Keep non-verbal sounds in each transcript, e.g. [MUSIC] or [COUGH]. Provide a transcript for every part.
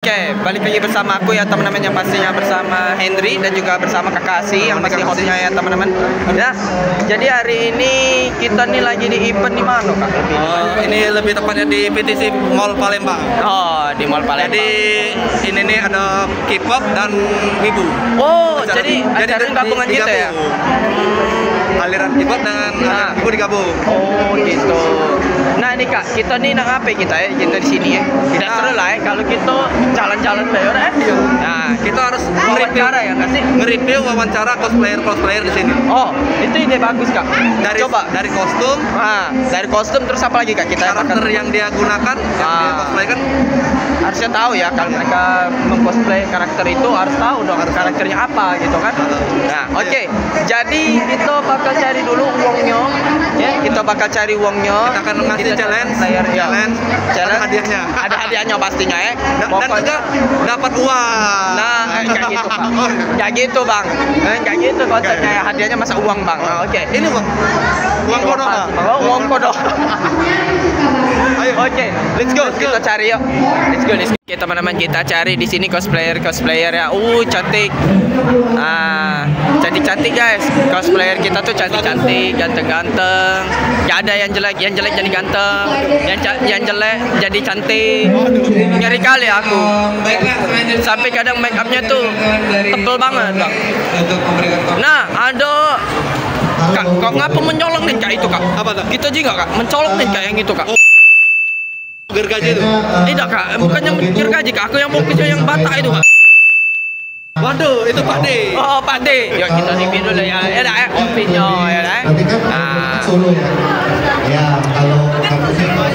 Oke, balik lagi bersama aku ya teman-teman yang pastinya bersama Henry dan juga bersama Kakak Asi yang masih hostnya ya teman-teman. Ya, jadi hari ini kita nih lagi di event di mana kak? Oh, ini lebih tepatnya di PTC Mall Palembang. Oh, di Mall Palembang. Jadi ini nih ada K-pop dan Wibu. oh, Acara- jadi acara di- gabungan gitu ya? Aliran K-pop dengan Ah. aliran Wibu digabung. Oh, gitu. Nah, nih kak, kita nih nak apa kita ya? Kita di sini ya. Tidak Kita- seru lah ya kalau kita jalan-jalan ya. eh? Nah, Kita harus wawancara ya nggak sih? nge-review wawancara cosplayer cosplayer di sini. Oh, itu ide bagus kak. Dari Coba. dari kostum, Nah, dari kostum terus apa lagi kak? Kita karakter akan yang dia gunakan, yang Ah. dia cosplay kan harusnya tahu ya kalau mereka mengcosplay karakter itu harus tahu dong karakternya apa gitu kan nah oke jadi kita bakal cari dulu uangnya ya kita bakal cari uangnya kita akan ngasih Challenge, player ya challenge, challenge ada hadiahnya. ada hadiahnya pastinya ya Da- dan Pokoknya- juga dapat uang. Nah, eh, kayak gitu iya. [LAUGHS] Kayak gitu bang. Eh, kayak gitu konsepnya ya. Hadiahnya masa uang bang. Nah, Oke. Ini bang, uang kodok? Bang. Oh, uang kodok. [LAUGHS] Ayo. Oke, let's go. Kita cari yuk. Let's go, let's go. Oke, teman-teman kita cari di sini cosplayer cosplayer ya. Uh, cantik. Ah, cantik-cantik guys. Cosplayer kita tuh cantik-cantik, ganteng-ganteng. Gak ada yang jelek, yang jelek jadi ganteng. Yang yang jelek jadi cantik. Ngeri kali aku. Sampai kadang make upnya tuh tebel banget, Bang. Nah, ada Kak, kok ngapa mencolok nih kak itu kak? Apa tuh? Kita juga kak, mencolok nih kak yang itu kak. Gergaji itu. Tidak kak, bukan yang mikir gaji kak, aku yang mau kerja yang batak itu kak. Waduh, itu Pak D. Oh Pak D, yuk kita review dulu ya. Ya dah, eh, opinnya ya dah. Nanti kan Nah. solo ya. Ya, kalau kampusnya uh,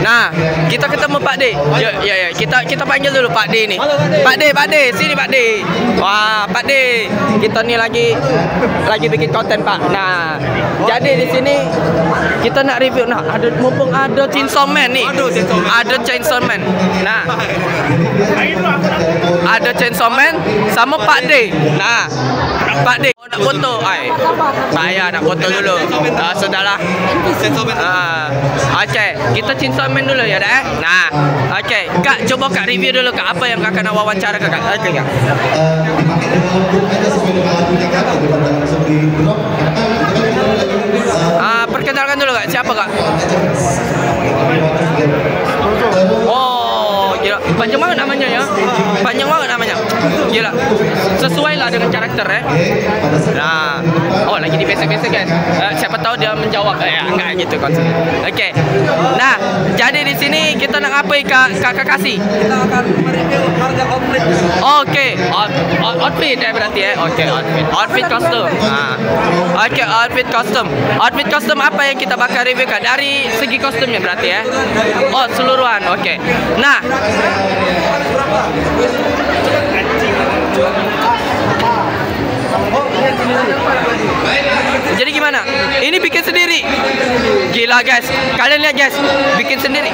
Nah, kita ketemu Pak D. Ya, ya, ya. Kita kita panggil dulu Pak D nih. Pak D, Pak D, sini Pak D. Wah, Pak D. Kita nih lagi lagi bikin konten Pak. Nah, jadi di sini kita nak review. Nah, ada mumpung ada Chainsaw Man nih. Ada Chainsaw Man. Nah, ada Chainsaw Man sama Pak D. Nah, Pak D nak foto. Ai. Saya nak foto dulu. Ah, sudahlah. Sensor man. Ah, Okey, kita Chainsaw Man dulu ya, dah. eh? Nah, okey. Kak, coba Kak review dulu Kak apa yang Kak nak wawancara Kak. Okey, Kak. uh, dipakai kita uh, Ah, perkenalkan dulu Kak, siapa Kak? Oh, gila. Panjang banget namanya ya. Panjang banget. Gila. Sesuai lah dengan karakter ya. Nah, oh lagi di basic-basic guys. Eh, siapa tahu dia menjawab eh, ya, enggak gitu konsepnya. Oke. Nah, jadi di sini kita nak apa Kak Kakak kasih? Kita akan mereview harga komplit. Oke, out, out- outfit ya berarti ya. Oke, outfit. Outfit custom. Nah. Oke, outfit custom. Outfit custom apa yang kita bakal review Kak? Dari segi kostumnya berarti ya. Oh, seluruhan. Oke. Nah, Jadi gimana? Ini bikin sendiri. Gila guys. Kalian lihat guys, bikin sendiri.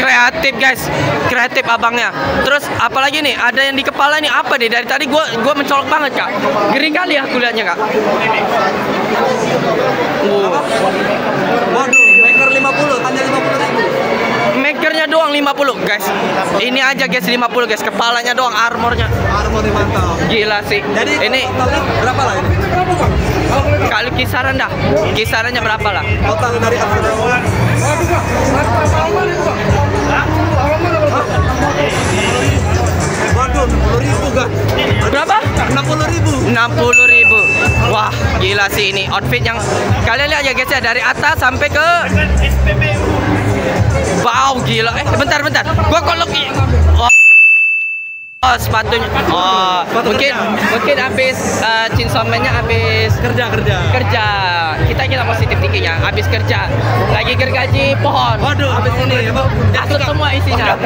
Kreatif guys, kreatif abangnya. Terus apalagi nih? Ada yang di kepala nih apa nih? Dari tadi gua gua mencolok banget kak. Geri kali aku lihatnya kak. Wow. Waduh, maker 50, hanya 50 ribu. Makernya doang 50 guys. Ini aja guys 50 guys. Kepalanya doang, armornya. Armor mantap. Gila sih. Jadi ini berapa lah ini? Kalau kisaran dah. Kisarannya berapa lah? Total dari Amsterdam. Waduh, 60 ribu kan? Berapa? 60 ribu. 60 ribu Wah gila sih ini outfit yang Kalian lihat ya guys ya Dari atas sampai ke Wow gila Eh bentar bentar Gua kalau Oh sepatunya Oh Sepatu mungkin kerja. mungkin habis uh, Chainsaw Man-nya habis Kerja kerja. kerja kita kita positif tingginya habis kerja lagi gergaji pohon Waduh, habis ini. Masuk semua isinya [LAUGHS]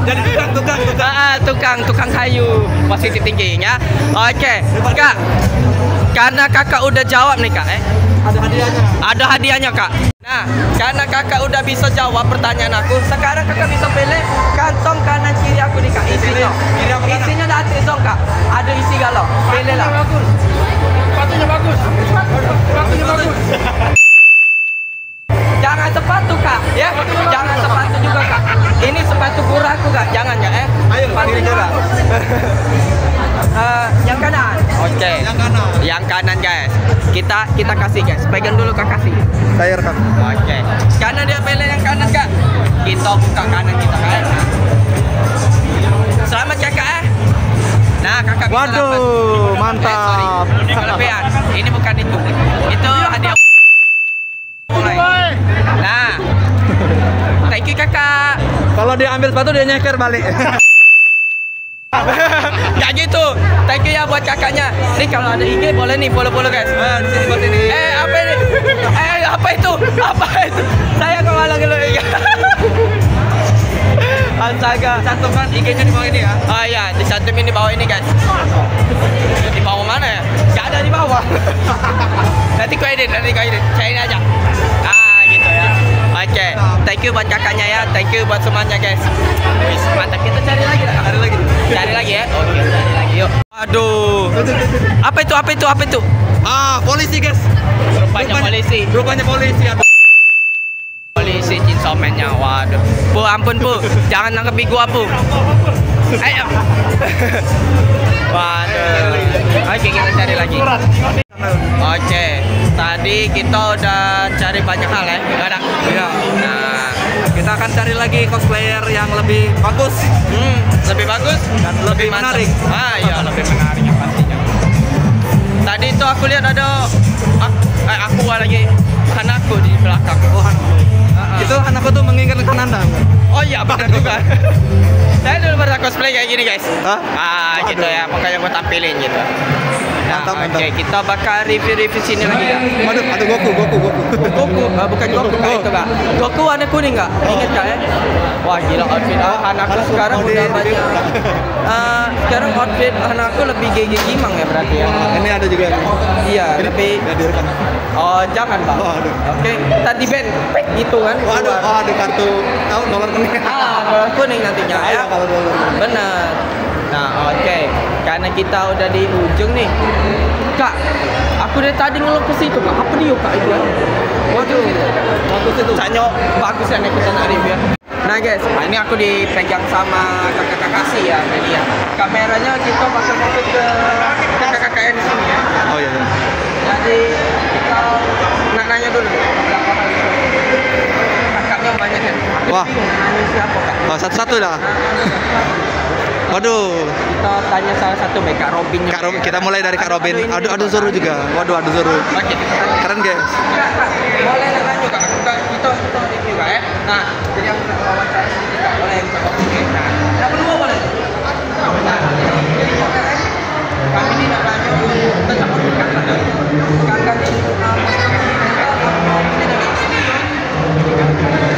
Jadi tukang tukang tukang. Ah, tukang tukang kayu positif tingginya. Oke, kak. Karena kakak udah jawab nih kak, eh. Ada hadiahnya. Ada hadiahnya kak. Nah, karena kakak udah bisa jawab pertanyaan aku, sekarang kakak bisa pilih kantong kanan kiri aku nih kak. Isinya, Kiri kanan? isinya ada trisong kak. Ada isi galau. Pilih lah. Sepatunya bagus. Sepatunya bagus. Jangan sepatu kak, ya. Jangan sepatu juga kak. Ini sepatu kuraku kak, jangan ya eh. Ayo, Sepatu kiri Eh, yang kanan. Oke. Yang kanan. Yang kanan guys. Kita kita kasih guys. Pegang dulu kak kasih. Saya rekam. Oke. Karena dia pilih yang kanan kak. Kita buka kanan kita kak. Selamat kakak eh. Nah kakak Waduh, dapat- mantap. Eh, sorry. Kelebihan. Ini bukan itu. Itu hadiah. Mulai. Nah. Thank you kakak. Kalau dia ambil sepatu dia nyeker balik. [LAUGHS] Thank you ya buat kakaknya. Nih kalau ada IG boleh nih follow-follow guys. Ah, di sini buat ini. Eh apa ini? Eh apa itu? Apa itu? Saya kepala dulu ya. Astaga. Cantumkan IG-nya di bawah ini ya. Oh iya, dicantumin di bawah ini guys. Di bawah mana ya? Gak ada di bawah. [LAUGHS] nanti kau edit, nanti kau edit. Saya aja. Ah gitu ya. Oke, thank you buat kakaknya ya, thank you buat semuanya guys. Wis, mantap kita cari lagi. Cari lagi. Cari lagi ya. Oke, cari lagi yuk. Aduh. Apa itu? Apa itu? Apa itu? Ah, polisi guys. Rupanya polisi. Rupanya polisi. Aduh. Polisi cinsomennya, waduh. Bu, ampun bu, jangan nangkep gua bu. Ayo. waduh. Oke, kita cari lagi. Oke, tadi kita udah cari banyak hal ya, nggak ada. Iya. Nah, Kita akan cari lagi cosplayer yang lebih bagus. hmm, lebih bagus Dan lebih mantap. menarik. Ah, iya lebih menarik yang pastinya. Tadi itu aku lihat ada, ah, eh, aku lagi anakku di belakang. Oh, Hanako. Itu Hanako tuh mengingatkan Anda. Oh iya benar [LAUGHS] juga. Saya dulu pernah cosplay kayak gini guys. Hah? Ah gitu ya, makanya gue tampilin gitu. Nah, Mantap, Oke, mantap. kita bakal review-review sini lagi ya. Waduh, ada Goku, Goku, Goku. Goku, ah, bukan Goku kak itu kak. Goku warna kuning kak, ingat kak ya? Wah gila outfit ah, anakku sekarang udah banyak. Ah, sekarang outfit anakku lebih GG Gimang ya berarti ya? Ini ada juga. Iya, Ini lebih. direkam. Oh jangan bang. Oh, aduh. Oke, tadi band, gitu kan? Waduh, oh ada kartu tahu dolar kuning. Ah, warna kuning nantinya ya. Iya, kalau dolar. Benar. Nah, oke. Karena kita udah di ujung nih. Kak, aku dari tadi ngelok ke situ, Kak. Apa dia, Kak, itu ya? Waduh. Bagus itu. Sanyo, bagus ya nih kita review. Nah guys, nah ini aku dipegang sama kakak-kakak sih ya tadi ya. Kameranya kita bakal fokus ke kakak-kakak yang di sini ya. Oh iya. iya. Jadi kita nak nanya dulu berapa kali kakaknya banyak kan? Wah. nanya siapa kak? Oh, satu-satu dah. [LAUGHS] Waduh, Kita tanya salah satu baik Kak Robin. Kak Robin, kita mulai dari Kak Robin. ini Aduh, aduh juga, Zoro Kak. juga. Waduh, aduh Zoro. Oke, kita tanya. Keren guys. Boleh nak nanya kak? Kak, kita kita review kak ya. Nah, jadi aku nak wawancara sedikit kak. Boleh kak Oke. Nah, yang kedua boleh. Nah, kan, kami ini nak nanya tentang outfit kakak. Kakak ini uh, ini dengan kalau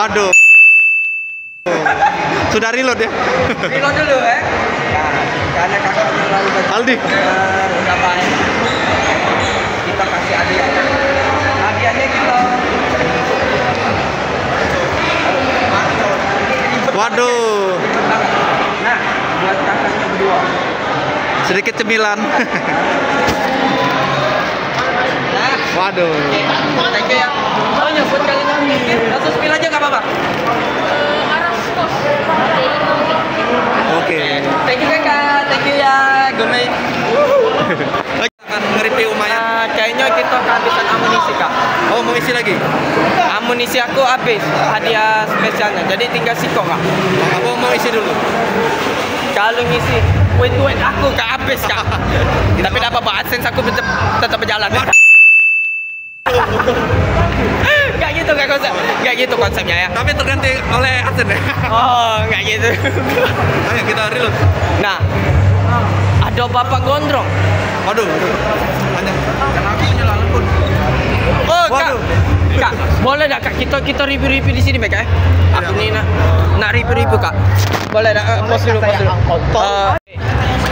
Waduh. Sudah reload ya? Reload dulu ya. Nah, karena kakaknya lalu baca Aldi. udah baik. Kita kasih hadiah. Hadiahnya kita Waduh. Nah, buat kakaknya berdua. Sedikit cemilan. [LAUGHS] Waduh. Thank you ya. Oh nyebut kali ini. Langsung spill aja nggak apa-apa. Oke. Thank you kakak. Thank you ya. Gomei. Akan [LAUGHS] nge-review mayat. Nah, kayaknya kita kehabisan amunisi kak. Oh, mau isi lagi? Amunisi aku habis hadiah spesialnya. Jadi tinggal siko kak. Apa mau isi dulu? Kalau ngisi wait wait aku kak habis kak. [LAUGHS] Tapi dapat apa AdSense aku tetap tetap berjalan. Gak gitu gak konsep, gak gitu konsepnya ya. Tapi terganti oleh Asen ya. Oh, nggak gitu. Ayo kita reload. Nah, ada bapak gondrong. Waduh. Pun. Oh, kak. Waduh. Kak, boleh tak kak kita kita review-review di sini, Mek, eh? Aku nih nak nak review-review, Kak. Boleh tak? Uh, pause dulu, pause dulu. Uh,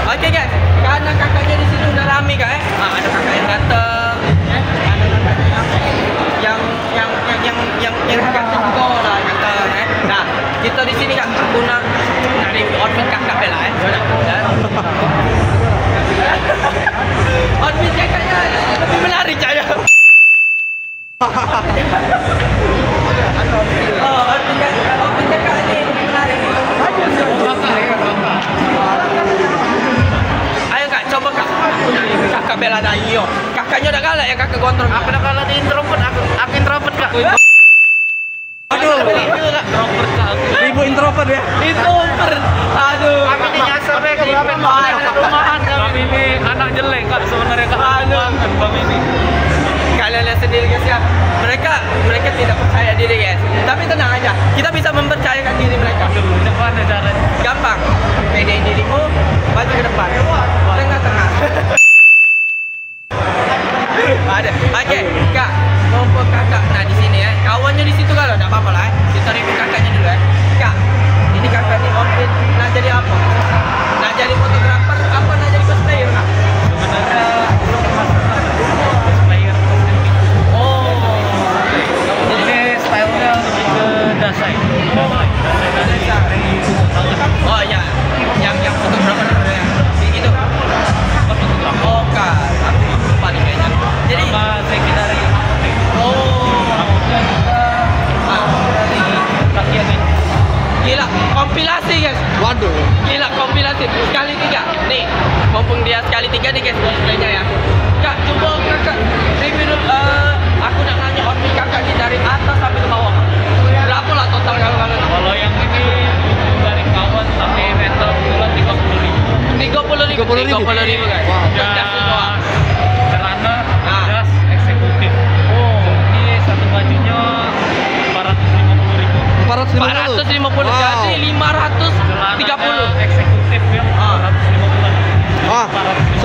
Oke, guys. Karena kakaknya di sini udah rame, Kak, eh? Ah, ada kakak yang datang, nak nak review outfit kakak bela, eh? Boleh? Ya? outfit kakaknya lebih menarik, Cak, identity mo, ba't ka nagpasok?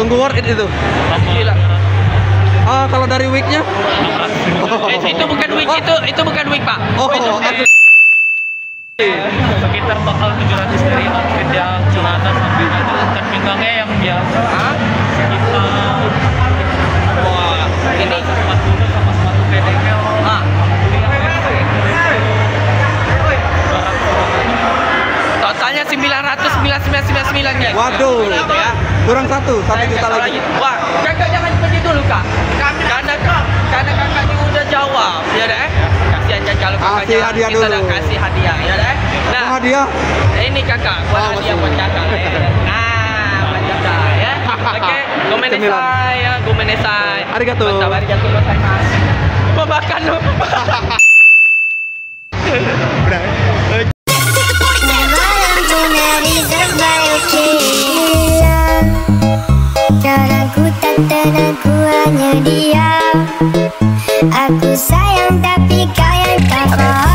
Sungguh worth it itu. Gila. Ah, kalau dari wignya? Eh, itu bukan wig itu itu bukan wig pak. Oh, itu aku- sekitar bakal 700 dari outfit yang celana sampai ikan pinggangnya yang biasa Hah? sekitar wah ini 140 sama sepatu pedengnya ah. Totalnya 99999 guys Waduh. Itu ya Kurang satu, satu juta lagi. Wah, kakak jangan pergi dulu kak. Karena karena kakak ini udah jawab, ya deh. Kasih aja kalau kakaknya Kasih hadiah kita dulu. kasih hadiah, ya deh. Nah, Oh, hadiah. ini kakak, buat Oh, hadiah buat kakak. ya. Nah, buat kakak ya. Oke, gomenesai ya, gomenesai. Arigato. Mantap, arigato gozaimasu. Makan [LAUGHS] Caraku tak tenang ku hanya diam Aku sayang tapi kau yang tak paham